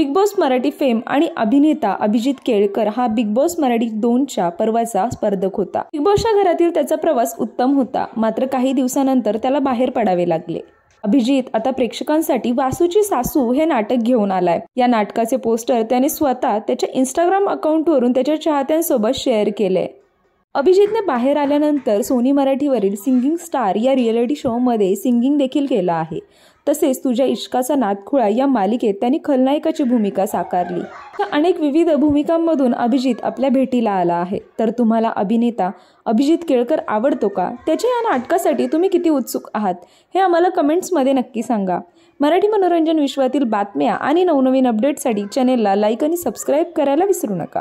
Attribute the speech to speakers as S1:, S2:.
S1: Big boss Marathi fame आणि अभिनेता अभिजित केळकर हा बिग बॉस मराठी दोनच्या पर्वाचा स्पर्धक होता. बिग बॉसच्या घरातील त्याचा प्रवास उत्तम होता. मात्र काही दिवसानंतर त्याला बाहेर पडावे लागले. अभिजित आता प्रेक्षकांसाठी वासूची सासू हे नाटक घेऊन आलाय. या नाटकाचे पोस्टर त्याने स्वतः त्याच्या इंस्टाग्राम अकाउंटवरून त्याच्या चाहत्यांसोबत शेअर केले अभिजितने बाहेर आल्यानंतर सोनी मराठीवरील सिंगिंग स्टार या रिअलिटी शोमध्ये सिंगिंग देखील केलं आहे. तसेच तुझ्या इश्काचा नादखुळा या मालिकेत त्यांनी खलनायकाची भूमिका साकारली. या अनेक विविध भूमिकांमधून अभिजित आपल्या भेटीला आला आहे. तर तुम्हाला अभिनेता अभिजित केळकर आवडतो का? त्याच्या या नाटकासाठी तुम्ही किती उत्सुक आहात? हे आम्हाला कमेंट्समध्ये नक्की सांगा. मराठी मनोरंजन विश्वातील बातम्या आणि नवनवीन अपडेटसाठी चॅनेलला लाईक आणि सबस्क्राईब करायला विसरू नका.